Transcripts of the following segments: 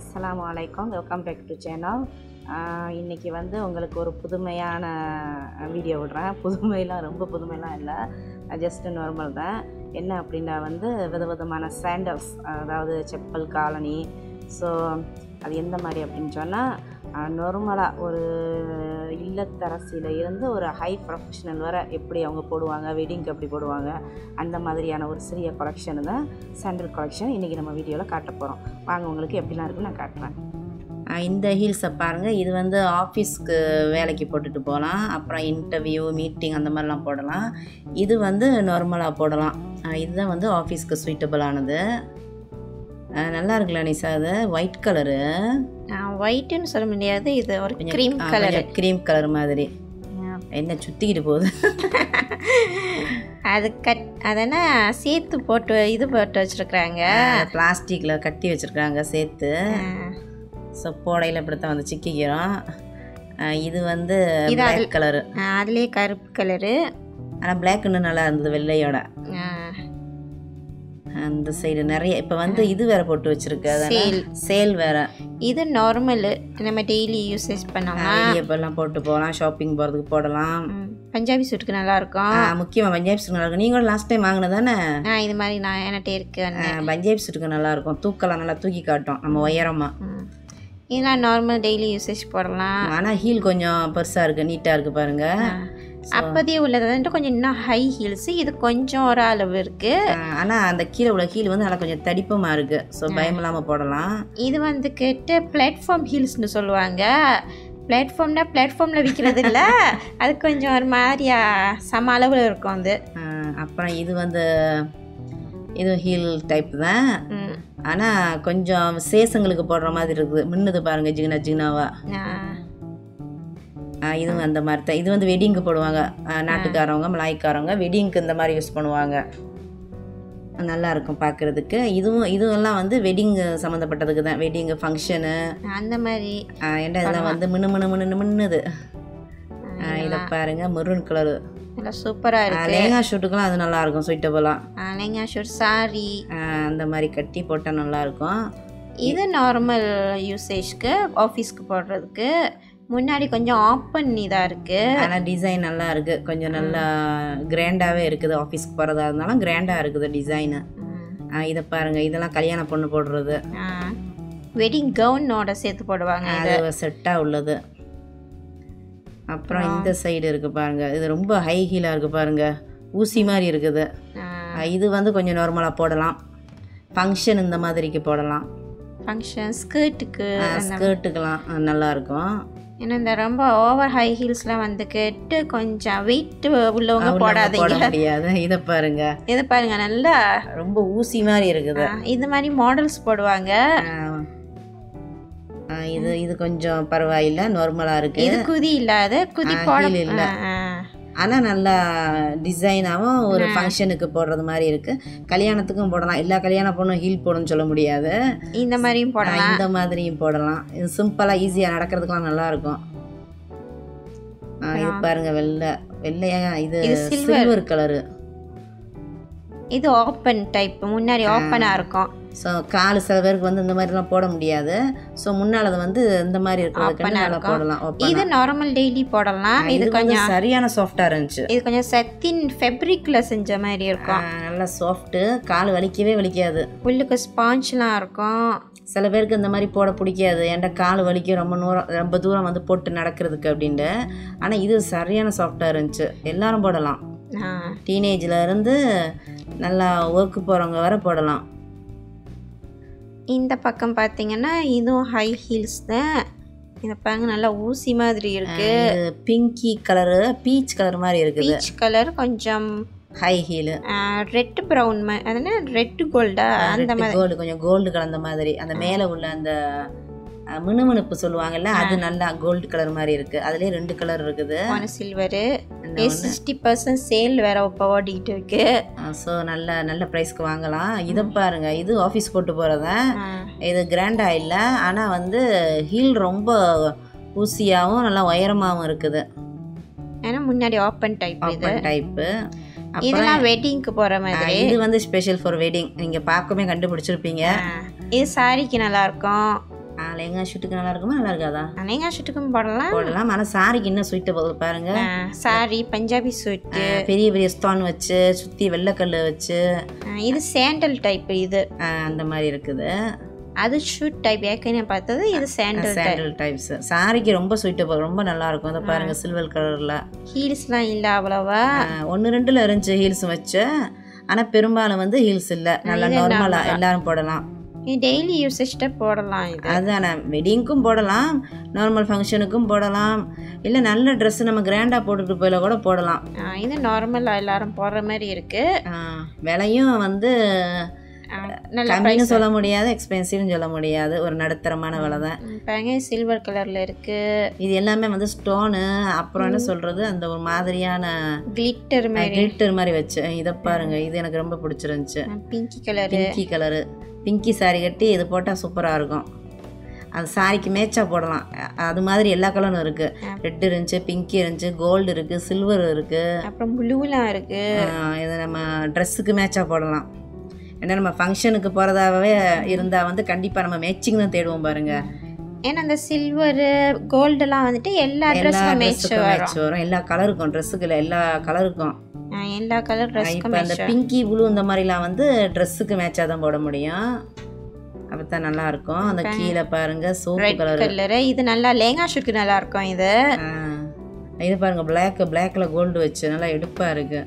அஸ்லாம் வலைக்கம் welcome back to channel இன்றைக்கி வந்து உங்களுக்கு ஒரு புதுமையான வீடியோ விடுறேன். புதுமையெலாம் ரொம்ப புதுமையெல்லாம் இல்லை. ஜஸ்ட்டு நார்மல் தான். என்ன அப்படின்னா வந்து விதவிதமான சாண்டல்ஸ் அதாவது செப்பல் காலனி ஸோ அது எந்த மாதிரி அப்படின்னு சொன்னால் நார்மலாக ஒரு இல்லத்தரசியில் இருந்து ஒரு ஹை ப்ரொஃபஷனல் வர எப்படி அவங்க போடுவாங்க வெட்டிங்க்கு எப்படி போடுவாங்க அந்த மாதிரியான ஒரு சிறிய கலெக்ஷன் தான் சென்ட்ரல் கலெக்ஷன் இன்றைக்கி நம்ம வீடியோவில் காட்ட போகிறோம் வாங்க உங்களுக்கு எப்படிலாம் இருக்குன்னு நான் காட்டுறேன். இந்த ஹீல்ஸை பாருங்கள் இது வந்து ஆஃபீஸ்க்கு வேலைக்கு போட்டுட்டு போகலாம். அப்புறம் இன்டர்வியூ மீட்டிங் அந்த மாதிரிலாம் போடலாம். இது வந்து நார்மலாக போடலாம். இதுதான் வந்து ஆஃபீஸ்க்கு சூட்டபிளானது நல்லா இருக்குல்ல நிசா அது ஒயிட் கலரு ஒயிட்டுன்னு சொல்ல முடியாது. இது ஒரு க்ரீம் கலர் க்ரீம் கலர் மாதிரி. என்ன சுற்றிக்கிட்டு போகுது? அது கட் அதனா சேர்த்து போட்டு இது போட்டு வச்சிருக்கிறாங்க. பிளாஸ்டிக்கில் கட்டி வச்சுருக்காங்க சேர்த்து. ஸோ போடையில் இப்படித்தான் வந்து சிக்கிக்கிறோம். இது வந்து பிளாக் கலரு அதுலேயே கருப்பு கலரு ஆனால் பிளாக் இன்னும் நல்லா இருந்தது வெள்ளையோட. அந்த சைடு நிறைய இப்போ வந்து இது வேற போட்டு வச்சிருக்கு Sale. சேல் வேற. இது நார்மலு நம்ம டெய்லி யூசேஜ் பண்ணோம்னா வெளியப்பெல்லாம் போட்டு போகலாம் ஷாப்பிங் போகிறதுக்கு போடலாம். பஞ்சாபி சூட்டுக்கு நல்லா இருக்கும் ஆஹ் முக்கியமா பஞ்சாபி சூட் நல்லா இருக்கும் நீங்களும் லாஸ்ட் டைம் வாங்கினது தானே இது மாதிரி நான் என்கிட்ட இருக்கு. பஞ்சாபி சூட்டுக்கு நல்லா இருக்கும் தூக்கலாம் நல்லா தூக்கி காட்டும். நம்ம உயரமா. ம். இதெல்லாம் நார்மல் டெய்லி யூசேஜ் போடலாம். ஆனால் ஹீல் கொஞ்சம் பெருசா இருக்கு நீட்டா இருக்கு பாருங்க. அப்போதே உள்ளது வந்துட்டு கொஞ்சம் இன்னும் ஹை ஹீல்ஸ் இது கொஞ்சம் ஒரு அளவு இருக்கு. ஆஹ் ஆனா அந்த கீழே உள்ள ஹீல் வந்து நல்லா கொஞ்சம் தடிப்பமா இருக்கு. ஸோ பயம் இல்லாம போடலாம். இது வந்து கேட்டு பிளாட்ஃபார்ம் ஹீல்ஸ்னு சொல்லுவாங்க. பிளாட்ஃபார்ம்னா பிளாட்ஃபார்மில் விற்கிறது இல்லை. அது கொஞ்சம் ஒரு மாதிரியா சம அளவில் இருக்கும் அது. அப்புறம் இது வந்து இது ஹீல் டைப் தான். ஆனால் கொஞ்சம் சேசங்களுக்கு போடுற மாதிரி இருக்குது. மின்னுது பாருங்க ஜிகினா ஜிகினாவா. இதுவும் அந்த மாதிரி தான். இது வந்து வெட்டிங்க்கு போடுவாங்க. நாட்டுக்காரவங்க மலாய்க்காரவங்க வெட்டிங்க்கு இந்த மாதிரி யூஸ் பண்ணுவாங்க. நல்லா இருக்கும் பார்க்குறதுக்கு இதுவும் இதுவெல்லாம் வந்து வெட்டிங் சம்மந்தப்பட்டதுக்கு தான். வெட்டிங்கு ஃபங்க்ஷனு அந்த மாதிரி ஏன்டா இதெல்லாம் வந்து மின்னு மின்னு மின்னு மின்னுது. இதை பாருங்க மெரூன் கலரு நல்லா சூப்பராக இருக்கு. லேங்கா ஷூட்டுக்கெல்லாம் அது நல்லா இருக்கும் சுயிட்டபுளாக லெங்கா ஷூட் சாரி அந்த மாதிரி கட்டி போட்டால் நல்லா இருக்கும். இது நார்மல் யூசேஜ்க்கு ஆஃபீஸ்க்கு போடுறதுக்கு. முன்னாடி கொஞ்சம் ஓப்பன் இதாக இருக்கு. ஆனால் டிசைன் நல்லா இருக்கு. கொஞ்சம் நல்லா கிராண்டாகவே இருக்குது ஆஃபீஸ்க்கு போகிறதா இருந்தாலும் கிராண்டாக இருக்குது டிசைனு இதை பாருங்க. இதெல்லாம் கல்யாண பொண்ணு போடுறது. வெட்டிங் கவுனோட சேர்த்து போடுவாங்க அது செட்டாக உள்ளது. அப்புறம் இந்த சைடு இருக்கு பாருங்க. இது ரொம்ப ஹை ஹீலாக இருக்கு பாருங்க. ஊசி மாதிரி இருக்குது. இது வந்து கொஞ்சம் நார்மலாக போடலாம். ஃபங்க்ஷன் இந்த மாதிரிக்கு போடலாம். ஃபங்க்ஷன் ஸ்கர்ட்டுக்கு ஸ்கர்ட்டுக்கெல்லாம் நல்லா இருக்கும். ஏன்னா இந்த ரொம்ப ஓவர் ஹை ஹீல்ஸ்லாம் வந்து கேட்டு கொஞ்சம் வெயிட் உள்ளவங்க போட போடாதீங்க. முடியாது. இதை பாருங்க. இது பாருங்க நல்லா ரொம்ப ஊசி மாதிரி இருக்குது. இது மாதிரி மாடல்ஸ் போடுவாங்க. இது இது கொஞ்சம் பரவாயில்ல நார்மலாக இருக்கு. இது குதி இல்லாத குதி போட இல்ல. ஆனால் நல்லா டிசைனாகவும் ஒரு ஃபங்க்ஷனுக்கு போடுறது மாதிரி இருக்கு. கல்யாணத்துக்கும் போடலாம். எல்லா கல்யாண பொண்ணும் ஹீல் போடணும்னு சொல்ல முடியாது. இந்த மாதிரியும் போடலாம். இந்த மாதிரியும் போடலாம். இது சிம்பிளாக ஈஸியாக நடக்கிறதுக்கெலாம் நல்லா இருக்கும் ஆ, இது பாருங்க வெள்ளை. வெள்ளையா இது. சில்வர் கலரு இது ஓப்பன் டைப் முன்னாடி ஓப்பனாக இருக்கும். ஸோ கால் சில பேருக்கு வந்து இந்த மாதிரிலாம் போட முடியாது. ஸோ முன்னால் அது வந்து இந்த மாதிரி இருக்கிறதுக்கு. போடலாம். இது நார்மல் டெய்லி போடலாம். இது கொஞ்சம் சரியான சாஃப்டாக இருந்துச்சு. இது கொஞ்சம் சத்தின் ஃபெப்ரிக்ல செஞ்ச மாதிரி இருக்கும். நல்லா சாஃப்ட்டு கால் வலிக்கவே வலிக்காது. உள்ளுக்கு ஸ்பாஞ்ச்லாம் இருக்கும். சில பேருக்கு இந்த மாதிரி போட பிடிக்காது. ஏன்டா கால் வலிக்கும் ரொம்ப தூரம் ரொம்ப தூரம் வந்து போட்டு நடக்கிறதுக்கு அப்படின்ட்டு. ஆனால் இது சரியான சாஃப்டாக இருந்துச்சு. எல்லாரும் போடலாம். டீனேஜில் இருந்து நல்லா ஒர்க்கு போகிறவங்க வர போடலாம். இந்த பக்கம் பார்த்தீங்கன்னா இதுவும் ஹை ஹீல்ஸ் தான். இதை பாருங்க நல்லா ஊசி மாதிரி இருக்கு. பிங்கி கலரு பீச் கலர் மாதிரி இருக்குது. பீச் கலர் கொஞ்சம் ஹை ஹீலு ரெட் ப்ரௌன் அதனா ரெட் கோல்டா அந்த மாதிரி. கோல்டு கொஞ்சம் கோல்டு கலந்த மாதிரி. அந்த மேலே உள்ள அந்த மினுமினுப்பு சொல்லுவாங்கல்ல அது நல்லா கோல்டு கலர் மாதிரி இருக்கு. அதுலயே ரெண்டு கலர் இருக்குது. சில்வரு சிக்ஸ்டி பர்சன்ட் சேல் வேற இப்போ ஓடிக்கிட்டு இருக்கு. ஸோ நல்ல நல்ல ப்ரைஸ்க்கு வாங்கலாம். இதை பாருங்க இது ஆஃபீஸ் போட்டு போகிறதா இது கிராண்டாக இல்லை ஆனால் வந்து ஹீல் ரொம்ப ஊசியாகவும் நல்லா உயரமாகவும் இருக்குது. ஏன்னா முன்னாடி ஓப்பன் டைப் இது. ஓப்பன் டைப்பு இதெல்லாம் வெட்டிங்க்கு போற மாதிரி. இது வந்து ஸ்பெஷல் ஃபார் வெட்டிங் நீங்கள் பார்க்கவே கண்டுபிடிச்சிருப்பீங்க. இது சாரிக்கு நல்லா இருக்கும். லெங்கா ஷூட்டுக்கு நல்லா இருக்குமா? நல்லா இருக்காதா? அநேகா ஷூட்டுக்கும் போடலாம். போடலாம். ஆனால் சாரிக்கு இன்னும் சூட்டபிள் பாருங்க. சாரி பஞ்சாபி ஆ, பெரிய பெரிய ஸ்டோன் வச்சு சுற்றி வெள்ளைக்கல் வச்சு. இது சேண்டல் டைப் இது. அந்த மாதிரி இருக்குது. அது ஷூட் டைப் ஏற்கனவே பார்த்தது இது சேண்டல் சாண்டல் டைப்ஸ் சாரிக்கு ரொம்ப சூட்டபிள் ரொம்ப நல்லா இருக்கும். அதை பாருங்க சில்வர் கலரில் ஹீல்ஸ்லாம் இல்லை அவ்வளவா? ஒன்று ரெண்டில் இருந்துச்சு ஹீல்ஸ் வச்சு. ஆனால் பெரும்பாலும் வந்து ஹீல்ஸ் இல்லை. நல்லா நார்மலாக எல்லாரும் போடலாம். டெய்லி யூசேஜ்ட போடலாம் இது. அதானே வெட்டிங்க்கும் போடலாம் நார்மல் ஃபங்க்ஷனுக்கும் போடலாம் இல்லை நல்ல ட்ரெஸ் நம்ம கிராண்டாக போட்டுட்டு போயில கூட போடலாம். இது நார்மலாக எல்லாரும் போடுற மாதிரி இருக்கு. ஆ, விலையும் வந்து கம்மின்னு சொல்ல முடியாது எக்ஸ்பென்சிவ்னு சொல்ல முடியாது ஒரு நடுத்தரமான விலை தான். பாருங்க சில்வர் கலர்ல இருக்கு. இது எல்லாமே வந்து ஸ்டோனு அப்புறம் என்ன சொல்றது அந்த ஒரு மாதிரியான கிளிட்டர் மாதிரி. கிளிட்டர் மாதிரி வச்சு இதை பாருங்க இது எனக்கு ரொம்ப பிடிச்சிருந்துச்சு. Pinky colour pinky colour pinky saree கட்டி இது போட்டால் சூப்பராக இருக்கும். அது சாரிக்கு மேட்சாக போடலாம். அது மாதிரி எல்லா கலரும் இருக்குது ரெட் இருந்துச்சு பிங்கி இருந்துச்சு கோல்டு இருக்குது சில்வர் இருக்குது அப்புறம் ப்ளூலாம் இருக்கு. இது நம்ம ட்ரெஸ்ஸுக்கு மேட்சாக போடலாம். ஏன்னா நம்ம ஃபங்க்ஷனுக்கு போகிறதாவே இருந்தால் வந்து கண்டிப்பாக நம்ம மேட்சிங் தான் தேடுவோம் பாருங்க. ஏன்னா அந்த சில்வர் கோல்டெல்லாம் வந்துட்டு எல்லா ட்ரெஸ்க்கும் மேட்ச் ட்ரெஸ்ஸுக்கும் வரும் மேட்ச் வரும். எல்லா கலருக்கும் ட்ரெஸ்ஸுக்கு எல்லா கலருக்கும் எல்லா கலர் ட்ரெஸ்க்கும் இப்போ அந்த பிங்கி ப்ளூ இந்த மாதிரிலாம் வந்து ட்ரெஸ்ஸுக்கு மேட்சாக தான் போட முடியும். அப்போ தான் நல்லா இருக்கும். அந்த கீழே பாருங்க சோப்பு கலர் இது நல்லா லேங்கா ஷூட்க்கு நல்லா இருக்கும் இது. இது பாருங்க பிளாக் பிளாக்ல கோல்டு வச்சு நல்லா எடுப்பாக இருக்கு.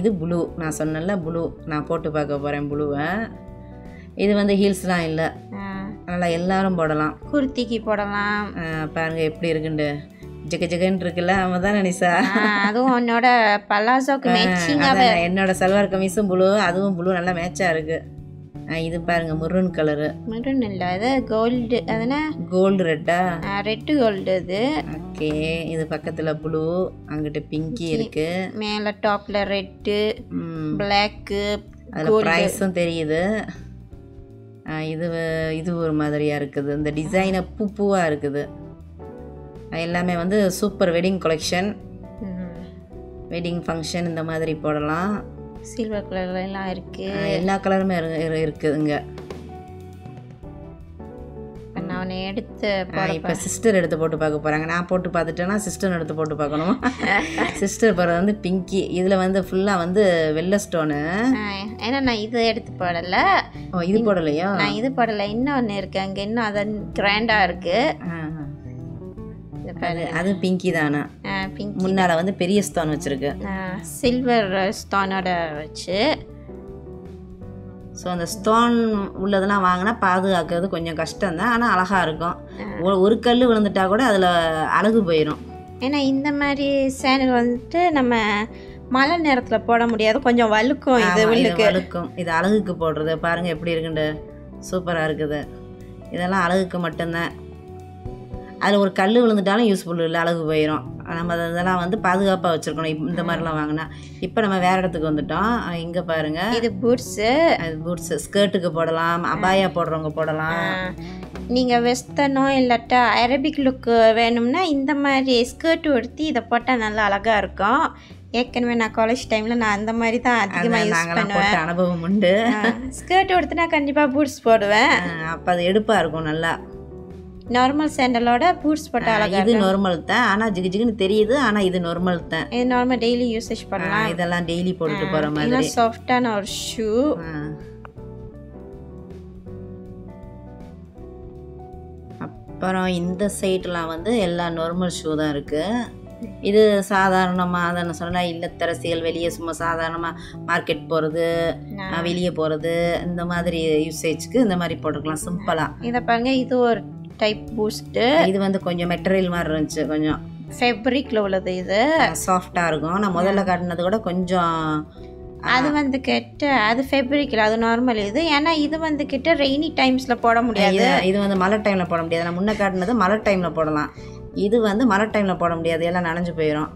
இது ப்ளூ நான் சொன்னேன்ல ப்ளூ நான் போட்டு பார்க்க போகிறேன் ப்ளூவை இது வந்து ஹீல்ஸ்லாம் இல்லை. நல்லா எல்லாரும் போடலாம். குர்த்திக்கு போடலாம். பாருங்க எப்படி இருக்குண்டு. ஜெக ஜெகன்னு இருக்குல்ல அவன் தான் நினைசா அதுவும் உன்னோட பலாசோக்கு மேட்சிங்காக என்னோட சல்வார் கமீஸும் ப்ளூ அதுவும் ப்ளூ நல்லா மேட்சாக இருக்கு. இது பாருங்க முருன் கலரு மெரூன் இல்லை அது கோல்டு அதுனா? கோல்டு ரெட்டா ரெட்டு கோல்டு இது. ஓகே இது பக்கத்தில் ப்ளூ அங்கிட்டு பிங்கி இருக்கு. மேலே டாப்பில் ரெட்டு பிளாக்கு அதில் ப்ரைஸும் தெரியுது. இது இது ஒரு மாதிரியாக இருக்குது. இந்த டிசைனை பூ பூவாக இருக்குது. எல்லாமே வந்து super wedding collection wedding function இந்த மாதிரி போடலாம். சில்வர் கலர்ல எல்லாம் இருக்கு. ஆ, எல்லா கலருமே இரு- இரு- இருக்குதுங்க. நான் எடுத்து இப்போ சிஸ்டர் எடுத்து போட்டு பார்க்க போகிறாங்க நான் போட்டு பார்த்துட்டேன்னா சிஸ்டர் எடுத்து போட்டு பார்க்கணும்? சிஸ்டர் போகிறது வந்து பிங்கி இதில் வந்து ஃபுல்லாக வந்து வெள்ளை ஸ்டோனு ஏன்னா நான் இது எடுத்து போடல. ஓ இது போடலையோ? நான் இது போடல. இன்னொன்று இருக்கு. அங்கே இன்னும் அது கிராண்டாக இருக்கு. ஆ, இது அது பாரு. அது பிங்கி தானா? பிங்க் முன்னால் வந்து பெரிய ஸ்டோன் வச்சுருக்கு. சில்வர் ஸ்டோனோட வச்சு. ஸோ அந்த ஸ்டோன் உள்ளதெல்லாம் வாங்கினா பாதுகாக்கிறது கொஞ்சம் கஷ்டம் தான் ஆனால் அழகாக இருக்கும் ஒரு கல் விழுந்துட்டா கூட அதில் அழகு போயிடும் ஏன்னா இந்த மாதிரி சேனல் வந்துட்டு நம்ம மழை நேரத்தில் போட முடியாது. கொஞ்சம் வழுக்கும் இது உள்ளுக்கு. வழுக்கும். இது அழகுக்கு போடுறது. பாருங்க எப்படி இருக்குண்டு சூப்பராக இருக்குது. இதெல்லாம் அழகுக்கு மட்டும்தான். அதில் ஒரு கல் விழுந்துட்டாலும் யூஸ்ஃபுல் இல்லை அழகு போயிடும் நம்ம அதை- இதெல்லாம் வந்து பாதுகாப்பாக வச்சுருக்கணும். இந்த மாதிரிலாம் வாங்கினா. இப்போ நம்ம வேறு இடத்துக்கு வந்துட்டோம். இங்கே பாருங்க. இது பூட்ஸு அது பூட்ஸ் ஸ்கர்ட்டுக்கு போடலாம். அபாயா போடுறவங்க போடலாம். நீங்கள் வெஸ்டர்னோ இல்லாட்டா அரபிக் லுக்கு வேணும்னா இந்த மாதிரி ஸ்கர்ட் உடுத்தி இதை போட்டால் நல்லா அழகாக இருக்கும். ஏற்கனவே நான் காலேஜ் டைமில் நான் அந்த மாதிரி தான் அதிகமாக யூஸ் பண்ணுவேன். அனுபவம் உண்டு. ஸ்கர்ட் உடுத்தினா கண்டிப்பாக பூட்ஸ் போடுவேன். அப்போ அது எடுப்பாக இருக்கும் நல்லா. நார்மல் சேண்டலோட பூட்ஸ் போட்டால் அழகாக இது நார்மல் தான். ஆனால் ஜிகு ஜிகுன்னு தெரியுது. ஆனால் இது நார்மல் தான். இது நார்மல் டெய்லி யூசேஜ் பண்ணலாம். இதெல்லாம் டெய்லி போட்டுட்டு போகிற மாதிரி. சாஃப்டான ஒரு ஷூ. அப்புறம் இந்த சைட்லாம் வந்து எல்லா நார்மல் ஷூ தான் இருக்குது இது சாதாரணமாக அதை நான் சொன்னால் இல்லத்தரசிகள் வெளியே சும்மா சாதாரணமாக மார்க்கெட் போகிறது வெளியே போகிறது இந்த மாதிரி யூசேஜ்க்கு இந்த மாதிரி போட்டுக்கலாம் சிம்பிளாக இதை பாருங்க இது ஒரு டைப் பூஸ்ட்டு இது வந்து கொஞ்சம் மெட்டீரியல் மாதிரி இருந்துச்சு கொஞ்சம். ஃபெப்ரிக்ல உள்ளது இது. சாஃப்டாக இருக்கும். நான் முதல்ல காட்டினது கூட கொஞ்சம் அது வந்து கெட்ட அது ஃபெப்ரிக்ல அது நார்மல் இது. ஏன்னா இது வந்து கிட்ட ரெய்னி டைம்ஸ்ல போட முடியாது. இது இது வந்து மழை டைமில் போட முடியாது. நான் முன்ன காட்டினது மழை டைமில் போடலாம். இது வந்து மழை டைமில் போட முடியாது. எல்லாம் நனைஞ்சு போயிடும்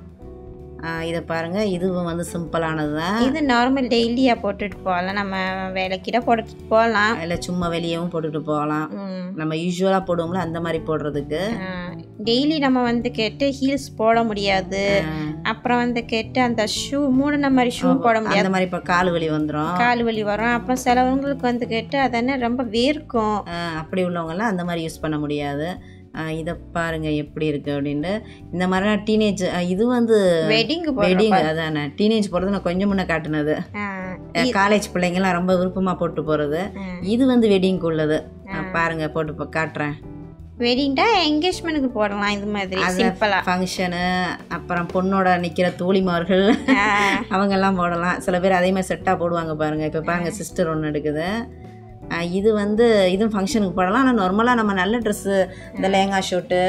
இதை பாருங்கள் இதுவும் வந்து சிம்பிளானது தான் இது நார்மல் டெய்லியா போட்டுட்டு போகலாம். நம்ம வேலைக்கிட்ட போட்டுட்டு போகலாம். இல்லை சும்மா வெளியவும் போட்டுட்டு போகலாம். நம்ம யூஸ்வலாக போடுவோம்ல அந்த மாதிரி போடுறதுக்கு. டெய்லி நம்ம வந்து கேட்டு ஹீல்ஸ் போட முடியாது. அப்புறம் வந்து கேட்டு அந்த ஷூ மூடின மாதிரி ஷூ போட முடியாது. அந்த மாதிரி இப்போ கால் வலி வந்துடும் கால் வலி வரும். அப்புறம் சிலவங்களுக்கு வந்து கேட்டு அதென்ன ரொம்ப வேர்க்கும். அப்படி உள்ளவங்கெல்லாம் அந்த மாதிரி யூஸ் பண்ண முடியாது. இதை பாருங்க எப்படி இருக்கு? அப்படின்ட்டு. இந்த மாதிரிலாம் டீனேஜ் இது வந்து வெட்டிங்கு வெட்டிங் அதானே டீனேஜ் போகிறது நான் கொஞ்சம் முன்ன காட்டுனது. காலேஜ் பிள்ளைங்கலாம் ரொம்ப விருப்பமாக போட்டு போகிறது இது வந்து வெட்டிங்க்கு உள்ளது. ஆஹ் பாருங்க போட்டு காட்டுறேன். வெட்டிங்டா என்கேஜ்மெண்ட்டுக்கு போடலாம் இது மாதிரி சிம்பிளா ஃபங்க்ஷனு அப்புறம் பொண்ணோட நிற்கிற தோழிமார்கள் அவங்கெல்லாம் போடலாம். சில பேர் அதே மாதிரி செட்டாக போடுவாங்க பாருங்க. இப்போ பாருங்க சிஸ்டர் ஒன்று எடுக்குது. இது வந்து இதுவும் ஃபங்க்ஷனுக்கு போடலாம். ஆனால் நார்மலாக நம்ம நல்ல ட்ரெஸ்ஸு இந்த லேங்கா ஷூட்டு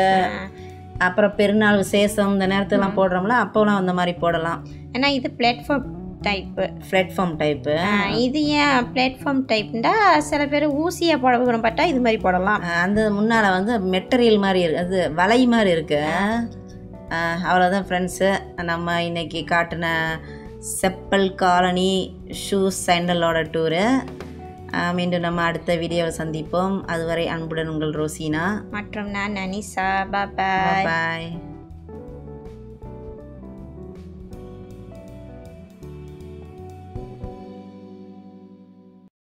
அப்புறம் பெருநாள் விசேஷம் இந்த நேரத்துலாம் போடுறோம்ல அப்போலாம் அந்த மாதிரி போடலாம். ஏன்னா இது பிளாட்ஃபார்ம் டைப்பு பிளாட்ஃபார்ம் டைப்பு இது ஏன் பிளாட்ஃபார்ம் டைப்னா சில பேர் ஊசியாக போட விரும்பப்பட்டா இது மாதிரி போடலாம். அந்த முன்னால் வந்து மெட்டீரியல் மாதிரி இருக்கு அது வலை மாதிரி இருக்கு. அவ்வளோதான் ஃப்ரெண்ட்ஸு நம்ம இன்னைக்கு காட்டின செப்பல் காலனி ஷூஸ் சாண்டலோட டூரு மீண்டும் நம்ம அடுத்த வீடியோவை சந்திப்போம். அதுவரை அன்புடன் உங்கள் ரோசினா. மற்றும் நான் அனிசா பாபாய் பாய்